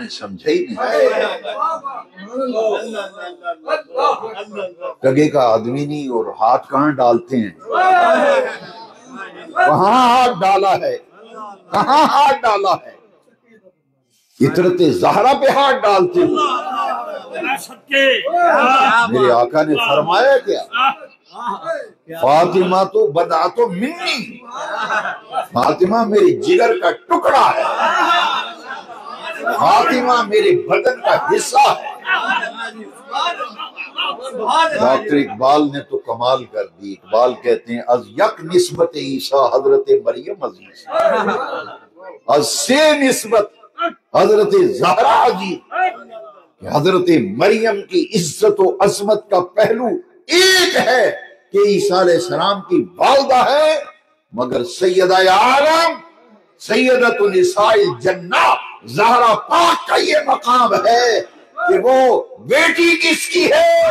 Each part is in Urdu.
نے سمجھا ہی نہیں۔ کگے کا آدمی نہیں اور ہاتھ کہاں ڈالتے ہیں؟ کہاں ہاتھ ڈالا ہے۔ کہاں ہاتھ ڈالا ہے؟ اطرت زہرا پہ ہاتھ ڈالتے ہیں۔ میرے آقا نے فرمایا کیا؟ فاطمہ تو بدا تو منی فاطمہ میرے جگر کا ٹکڑا ہے۔ فاطمہ میرے بدن کا حصہ ہے۔ ڈاکٹر اقبال نے تو کمال کر دی۔ اقبال کہتے ہیں، از یک نسبت عیسیٰ حضرت مریم عزیز از سے نسبت حضرت زہرا عزیز کہ حضرت مریم کی عزت و عظمت کا پہلو ایک ہے کہ عیسیٰ علیہ السلام کی والدہ ہے، مگر سیدہ عالم سیدت النساء الجنہ۔ زہرا پاک کا یہ مقام ہے کہ وہ بیٹی کس کی ہے؟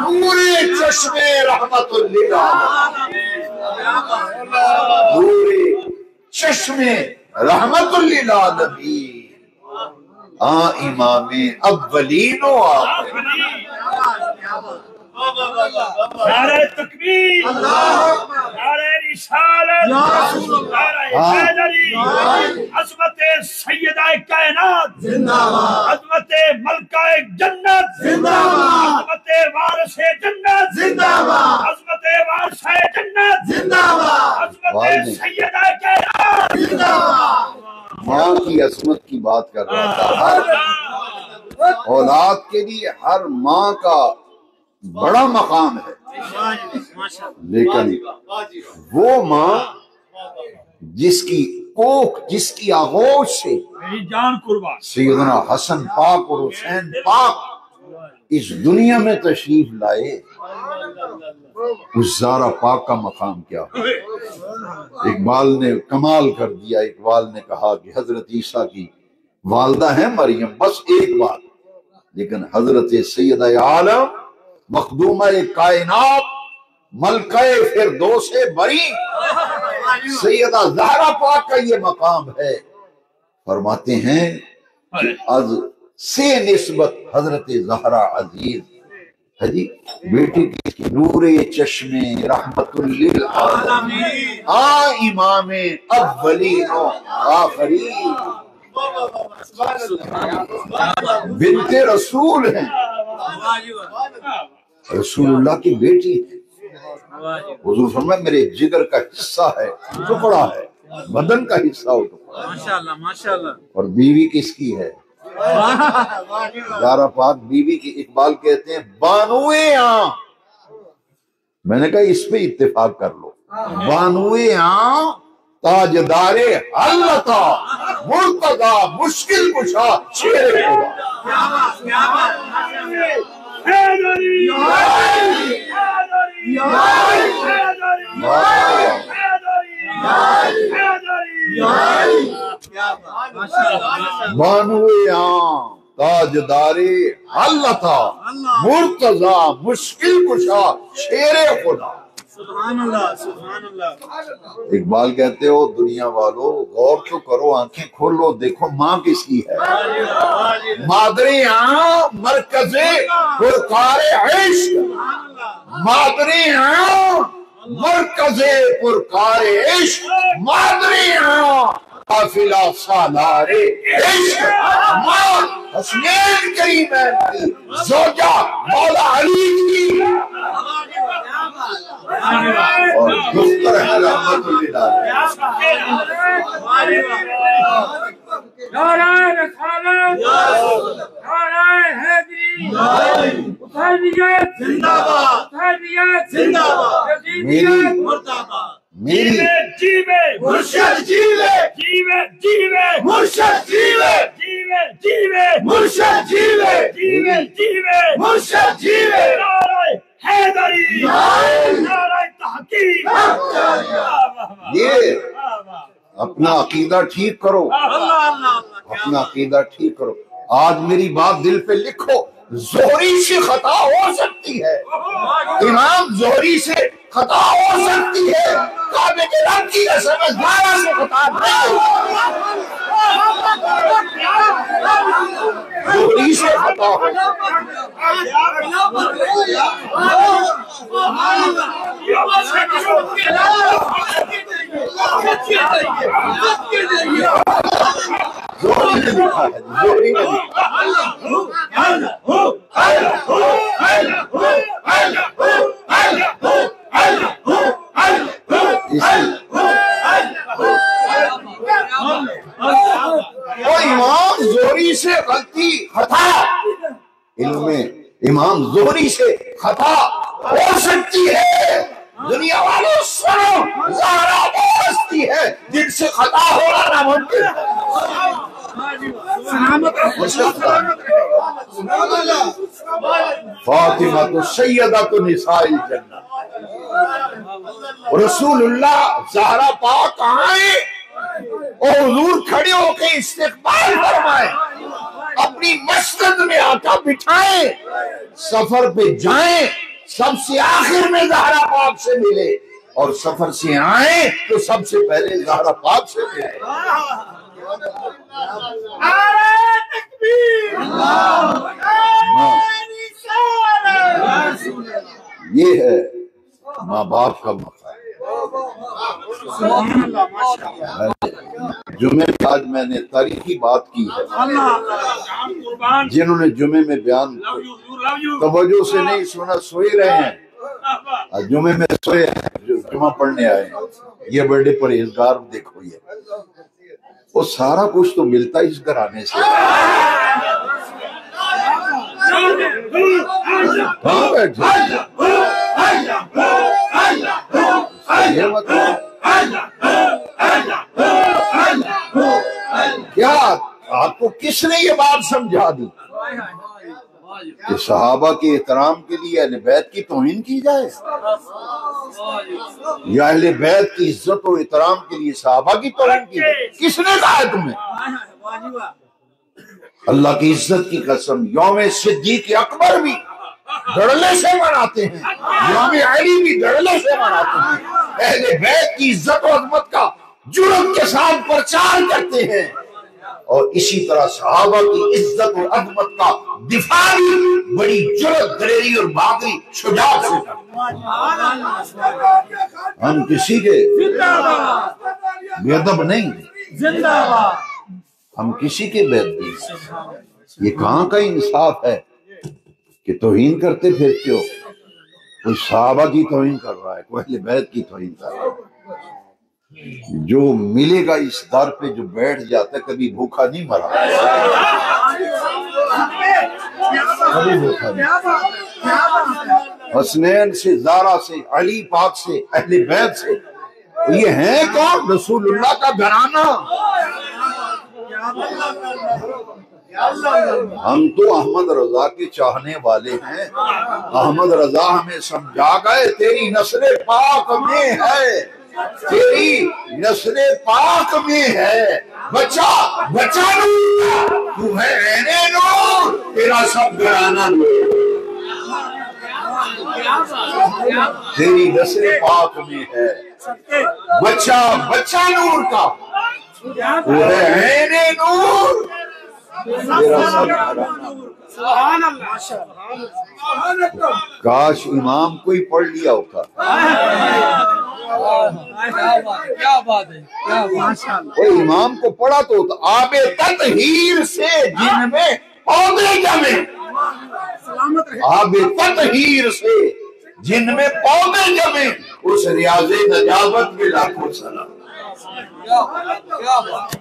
نور چشم رحمت اللہ نور چشم رحمت اللہ آ امام اولین و آخرین۔ نعرہ تکبیر نعرہ رسالت نعرہ حیدری عظمت سیدہ کائنات عظمت ملکہ جنت عظمت وارث جنت عظمت وارث جنت عظمت سیدہ کائنات۔ ماں کی عصمت کی بات کر رہا تھا۔ ہر اولاد کے لیے ہر ماں کا بڑا مقام ہے۔ لیکن وہ ماں جس کی کوک جس کی آغوش سے میری جان قربان۔ سیدنا حسن پاک اور حسین پاک اس دنیا میں تشریف لائے اس زارا پاک کا مقام کیا؟ ہو اقبال نے کمال کر دیا۔ اقبال نے کہا کہ حضرت عیسیٰ کی والدہ ہے مریم بس ایک بات۔ لیکن حضرت سیدہ عالم مخدومہ کائنات ملکہ فردوس بری۔ سیدہ زہرا پاک کا یہ مقام ہے۔ فرماتے ہیں کہ از سے نسبت حضرت زہرا عزیز۔ ہے جی بیٹی کی نور چشم رحمت للعالمین آ امام اولین و آخرین۔ بنت رسول ہیں۔ رسول اللہ کی بیٹی ہے۔ حضور فرمائے میرے جگر کا حصہ ہے ٹکڑا ہے بدن کا حصہ ہو ٹکڑا اور بیوی کس کی ہے؟ زارا پاک بیوی کی اقبال کہتے ہیں بانوے آں میں نے کہا اس پہ اتفاق کر لو۔ بانوے آں تاجدار حلتا مرتضی مشکل کشا شیر خدا۔ حیدری حیدری حیدری تھا مرتضی مشکل کشا شیر خدا۔ سبحان اللہ سبحان اللہ۔ اقبال کہتے ہو دنیا والو غور تو کرو آنکھیں کھولو دیکھو ماں کس کی ہے۔ مادری آں مرکز پرکار عشق۔ مادری آں مرکز پرکار عشق۔ مادری آں قافلہ سالار عشق۔ ماں حسنین کریمین کی زوجہ مولا علی کی۔ اور دختر ہے رحمت اللہ نعرہ رسالت نعرہ حیدری حیدریت زندہ باد حیدریت زندہ باد میری میری جیوے مرشد جیوے جیوے جیوے مرشد جیوے جیوے جیوے مرشد جیوے جیوے جیوے مرشد یہ اپنا عقیدہ ٹھیک کرو۔ اپنا عقیدہ ٹھیک کرو۔ آج میری بات دل پہ لکھو زہری سے خطا ہو سکتی ہے۔ امام زہری سے خطا ہو سکتی ہے۔ کعبے کے رب کی قسم ہے، سے خطا نہیں ہو اللہ زہری نے لکھا ہے وہ امام سے غلطی خطا۔ علم امام سے خطا ہو سکتی ہے دنیا والوں سنو زہرا وہ ہستی ہے جن سے خطا ہونا ناممکن ہے فاطمہ تو سیدہ تو نساء الجنہ۔ رسول اللہ زہرا پاک آئے اور حضور کھڑے ہو کے استقبال فرمائے اپنی مسجد میں آقا بٹھائیں سفر پہ جائیں سب سے آخر میں زہرا پاک سے ملے۔ اور سفر سے آئیں تو سب سے پہلے زہرا پاک سے ملے۔ یہ ہے ماں باپ کا مقام جمعے میں آج میں نے تاریخی بات کی ہے۔ جنہوں نے جمعے میں بیان توجہ سے نہیں سنا، سوئے رہے ہیں۔ جمعے میں سوئے ہیں، جو جمعہ پڑھنے آئے ہیں۔ یہ بڑے پرہیزگار دیکھو یہ۔ وہ سارا کچھ تو ملتا اس گھرانے سے کہاں بیٹھے یہ مطلب کیا آپ کو کس نے یہ بات سمجھا دی؟ کہ صحابہ کے احترام کے لیے اہل بیت کی توہین کی جائے؟ یا اہل بیت کی عزت و احترام کے لیے صحابہ کی توہین کی جائے؟ کس نے کہا تمہیں؟ اللہ کی عزت کی قسم، یوم صدیق اکبر بھی دڑلے سے مناتے ہیں، یوم علی بھی دڑلے سے مناتے ہیں۔ اہل بیت کی عزت و عظمت کا جرم کے ساتھ پرچار کرتے ہیں۔ اور اسی طرح صحابہ کی عزت و عظمت کا دفاع بھی بڑی جرت، دلیری اور بہادری شجاعت سے کرتے ہیں۔ ہم کسی کے بے ادب نہیں۔ زندہ باد۔ ہم کسی کے بے ادب نہیں۔ یہ کہاں کا انصاف ہے کہ توہین کرتے پھرتے ہو؟ کوئی صحابہ کی توہین کر رہا ہے، کوئی اہل بیت کی توہین کر رہا ہے۔ جو ملے گا اس در پہ، جو بیٹھ جاتا ہے، کبھی بھوکا نہیں مرا۔ کبھی بھوکا نہیں۔ حسنین سے زارا سے، علی پاک سے، اہل بیت سے۔ یہ ہیں کون؟ رسول اللہ کا گھرانہ۔ ہم تو احمد رضا کے چاہنے والے ہیں۔ احمد رضا ہمیں سمجھا گئے، تیری نسل پاک میں ہے۔ تیری نسل پاک میں ہے۔ بچہ بچہ نور تو ہے عین نور، تیرا سب گھرانہ نور۔ تیری نسل پاک میں ہے۔ بچہ بچہ نور کا۔ نور کاش امام کوئی پڑھ لیا ہوتا۔ وہ امام کو پڑھا تو ہوتا۔ آب تطہیر سے جن میں پودے جمے۔ آب تطہیر سے جن میں پودے جمے۔ اس ریاض نجابت میں لاکھوں سلام۔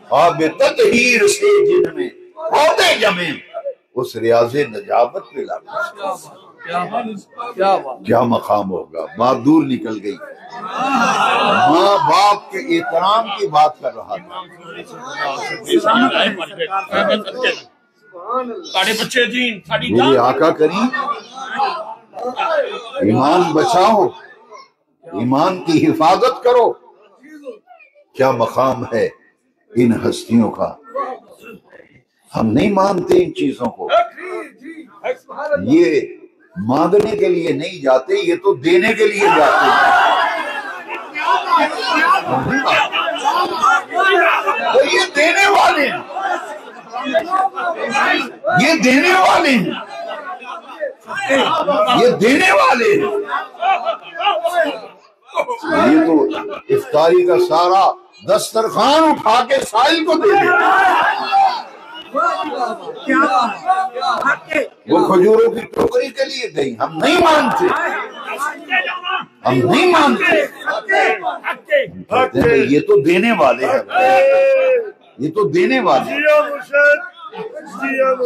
آب تطہیر سے جن میں پودے جمے اس ریاض نجابت لاکھوں سلام کیا مقام ہوگا؟ بات دور نکل گئی۔ ماں باپ کے احترام کی بات کر رہا تھا۔ جی میرے آقا کریم ایمان بچاؤ ایمان کی حفاظت کرو۔ کیا مقام ہے ان ہستیوں کا؟ ہم نہیں مانتے ان چیزوں کو۔ یہ مانگنے کے لیے نہیں جاتے، یہ تو دینے کے لیے جاتے ہیں۔ تو یہ دینے والے ہیں۔ یہ دینے والے ہیں۔ یہ دینے والے ہیں۔ یہ تو افطاری کا سارا دسترخوان اٹھا کے سائل کو دے دے۔ وہ کھجوروں کی ٹوکری کے لیے گئی۔ ہم نہیں مانتے۔ ہم نہیں مانتے۔ یہ تو دینے والے ہیں۔ یہ تو دینے والے ہیں۔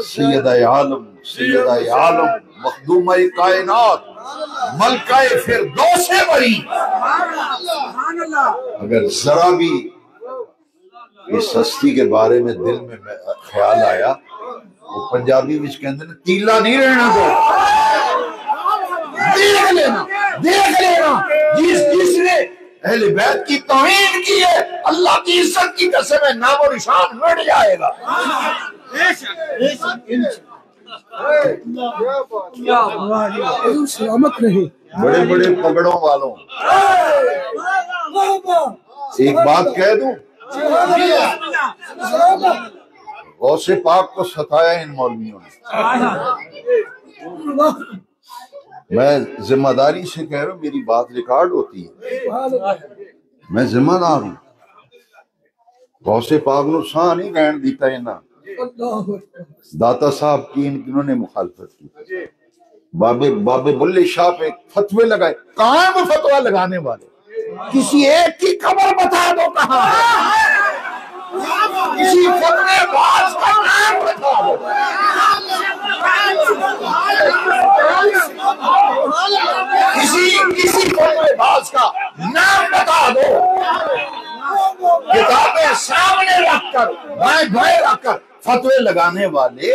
سید عالم سید عالم مخدومہ کائنات۔ ملکہ فردوس بری۔ اگر ذرا بھی اس ہستی کے بارے میں دل میں خیال آیا، وہ پنجابی وچ کہندے نے، تیلا نہیں رہنا تو۔ دیکھ لینا دیکھ لینا۔ جس جس نے اہل بیت کی توہین کی ہے، اللہ کی عزت کی قسم ہے، نام و نشان مٹ جائے گا۔ سلامت رہے بڑے بڑے پگڑوں والوں۔ ایک بات کہہ دوں؟ غوث پاک کو ستایا ان مولویوں نے۔ میں ذمہ داری سے کہہ رہا ہوں میری بات ریکارڈ ہوتی ہے۔ میں ذمہ دار ہوں۔ غوث پاک نو ساں نہیں کہن دیتا انہاں۔ داتا صاحب کی ان انہوں نے مخالفت کی۔ بابے بابے بلے شاہ پہ فتوے لگائے۔ کہاں وہ فتوا لگانے والے؟ کسی ایک کی خبر بتا دو کہاں کسی فتوے باز کا نام بتا دو کسی کسی فتوے باز کا نام بتا دو کتابیں سامنے رکھ کر بائیں بائیں رکھ کر فتوے لگانے والے۔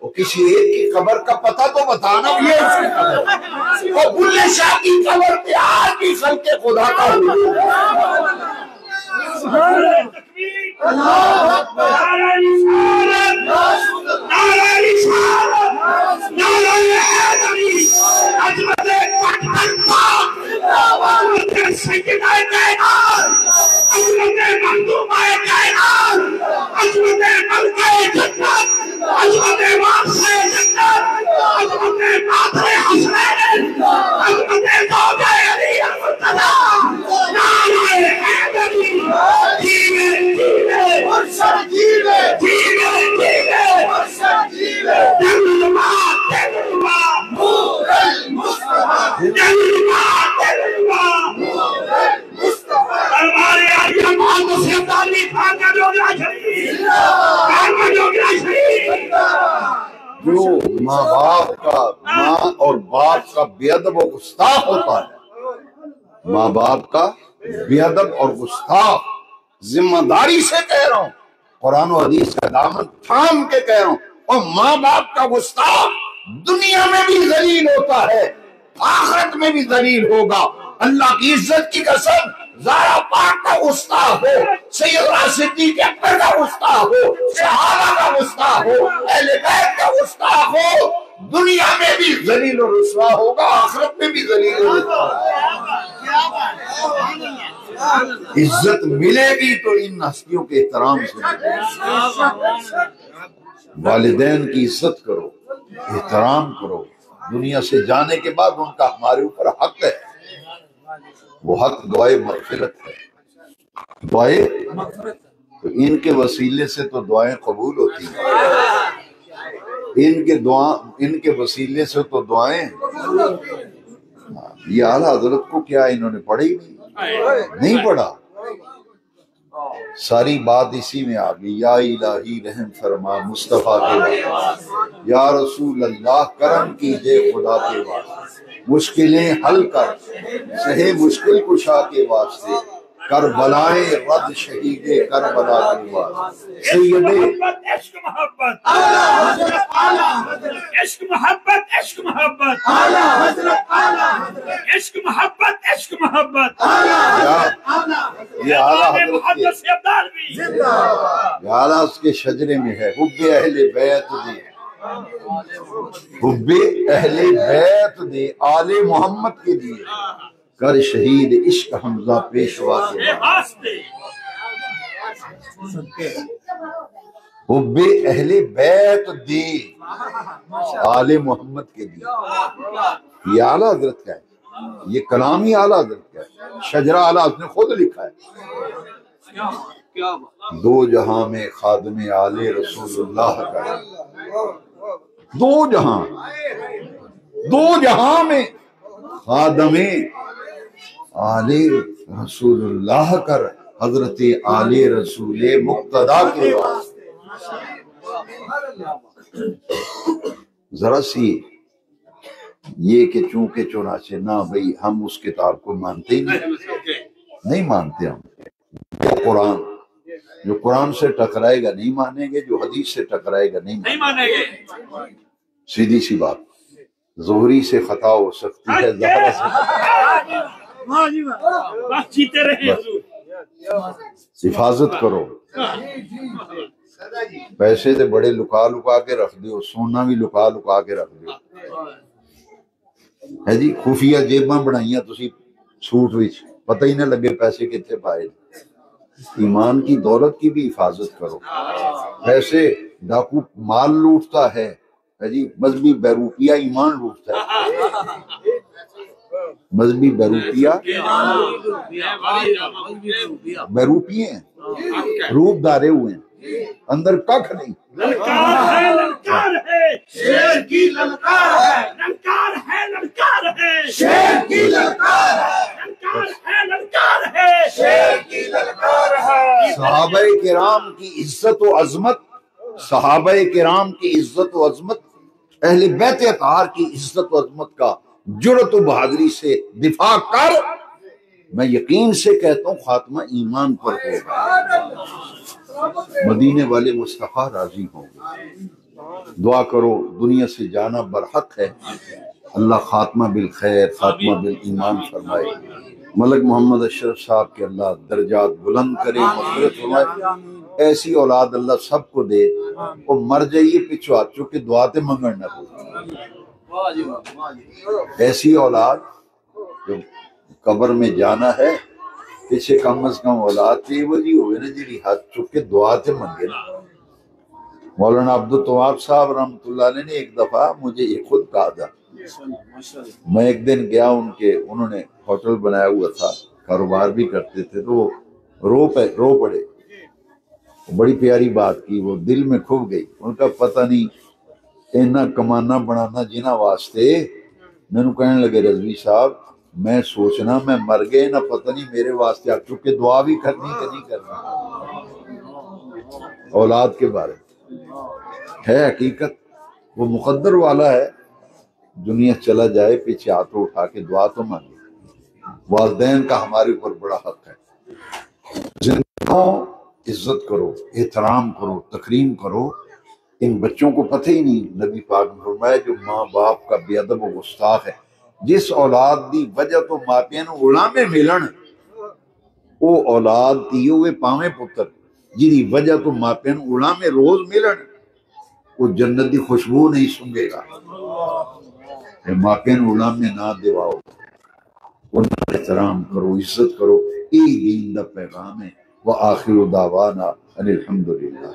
وہ کسی ایک کی قبر کا پتہ تو بتانا یہ اس کی وہ بلے شاہ کی قبر پہ آج بھی خلق خدا کا حضور بے ادب و گستاخ ہوتا ہے۔ ماں باپ کا بے ادب اور گستاخ ذمہ داری سے کہہ رہا ہوں۔ قرآن و حدیث کا دامن تھام کے کہہ رہا ہوں۔ اور ماں باپ کا گستاخ دنیا میں بھی ذلیل ہوتا ہے۔ آخرت میں بھی ذلیل ہوگا۔ اللہ کی عزت کی قسم زارا پاک کا گستاخ ہو، سید صدیق اکبر کا گستاخ ہو صحابہ کا گستاخ ہو، اہل بیت کا گستاخ ہو۔ دنیا میں بھی ذلیل و رسوا ہوگا آخرت میں بھی ذلیل و رسوا ہوگا عزت ملے گی تو ان ہستیوں کے احترام سے۔ والدین کی عزت کرو احترام کرو۔ دنیا سے جانے کے بعد ان کا ہمارے اوپر حق ہے۔ وہ حق دعائے مغفرت ہے۔ دعائے تو ان کے وسیلے سے تو دعائیں قبول ہوتی ہیں۔ ان کے دعا، ان کے وسیلے سے تو دعائیں۔ یہ اعلیٰ حضرت کو کیا انہوں نے پڑھی؟ نہیں نہیں پڑھا۔ ساری بات اسی میں آ گئی۔ یا الہی رحم فرما مصطفیٰ کے بعد یا رسول اللہ، کرم کیجیے خدا کے واسطے۔ مشکلیں حل کر۔ سہے مشکل کشا کے واسطے۔ کر رد شہید کربلا کے واسطے سید عشق محبت۔ عشق محبت عشق محبت۔ عشق محبت عشق محبت۔ یہ اعلیٰ اس کے شجرے میں ہے۔ حب اہل بیت دے حب اہل بیت دے آل محمد کے لیے کر شہید عشق حمزہ پیشوا کے واسطے حب اہل بیت دے آل محمد کے لیے۔ یہ اعلیٰ حضرت کا ہے۔ یہ کلام ہی اعلیٰ حضرت کا ہے۔ شجرہ اعلیٰ حضرت نے خود لکھا ہے۔ دو جہاں میں خادم آل رسول اللہ کا ہے۔ دو جہاں۔ دو جہاں میں خادم آل رسول اللہ کر حضرت آل رسول مقتدا کے واسطے۔ ذرا سی یہ کہ چونکہ چنانچہ نہ بھئی ہم اس کتاب کو مانتے ہی نہیں۔ نہیں مانتے ہم۔ قرآن جو قرآن سے ٹکرائے گا نہیں مانیں گے جو حدیث سے ٹکرائے گا نہیں مانیں گے۔ سیدھی سی بات۔ زہری سے خطا ہو سکتی ہے زہرا سے بس جیتے رہے حفاظت کرو۔ پیسے تے بڑے لکا لکا کے رکھ دیو، سونا بھی لکا لکا کے رکھ دیو۔ ہے جی خفیہ جیباں بنائیاں تسی سوٹ وچ۔ پتہ ہی نہ لگے پیسے کتنے پائے۔ ایمان کی دولت کی بھی حفاظت کرو۔ پیسے ڈاکو مال لوٹتا ہے جی مذہبی بیروپیہ ایمان لوٹتا ہے۔ مذہبی بیروپیہ بیروپیے ہیں۔ روپ دارے ہوئے ہیں۔ اندر ککھ نہیں۔ للکار ہے للکار ہے۔ شیر کی للکار ہے۔ للکار ہے للکار ہے۔ شیر کی للکار ہے۔ للکار ہے للکار ہے۔ شیر کی للکار ہے۔ صحابہ کرام کی عزت و عظمت صحابہ کرام کی عزت و عظمت اہل بیت اطہار کی عزت و عظمت کا جرت و بہادری سے دفاع کر، میں یقین سے کہتا ہوں خاتمہ ایمان پر ہوگا۔ مدینے والے مصطفیٰ راضی ہوں گے۔ دعا کرو دنیا سے جانا برحق ہے۔ اللہ خاتمہ بالخیر، خاتمہ بالایمان فرمائے۔ ملک محمد اشرف صاحب کے اللہ درجات بلند کرے، مغفرت فرمائے۔ ایسی اولاد اللہ سب کو دے۔ اور مر جائیے پچھو آ چکے دعا تے منگن نہ ہو۔ ایسی اولاد جو قبر میں جانا ہے، پیچھے کم از کم اولاد تے وہ جی ہوئے نا جی ہاتھ چک کے دعا تے منگے نا۔ مولانا عبدالتواب صاحب رحمۃ اللہ علیہ نے ایک دفعہ مجھے یہ خود کہا تھا۔ میں ایک دن گیا ان کے، انہوں نے ہوٹل بنایا ہوا تھا، کاروبار بھی کرتے تھے تو وہ رو پہ رو پڑے۔ بڑی پیاری بات کی، وہ دل میں کھب گئی۔ ان کا پتہ نہیں اینا کمانا بنانا جنا واسطے؟ میں نے کہنے لگے رضوی صاحب، میں سوچنا، میں مر گئے، نہ پتہ نہیں میرے واسطے آپ چکے دعا بھی کرنی کہ نہیں کرنی۔ اولاد کے بارے۔ ہے حقیقت، وہ مقدر والا ہے۔ دنیا چلا جائے، پیچھے ہاتھ اٹھا کے دعا تو مانگے۔ والدین کا ہمارے اوپر بڑا حق ہے۔ زندگیوں عزت کرو، احترام کرو، تکریم کرو ان بچوں کو پتہ ہی نہیں، نبی پاک نے فرمایا جو ماں باپ کا بے ادب و گستاخ ہے، جس اولاد دی وجہ تو ماپیاں نو غلامے ملن، او اولاد دی ہوئے پاویں پتر جی وجہ تو ماپیاں نو غلامے روز ملن وہ جنت دی خوشبو نہیں سنگے گا۔ اے ماپیاں نو غلامے نہ دیواؤ ان کا احترام کرو، عزت کرو ای دین دا پیغام ہے۔ وآخر دعوانا الحمدللہ۔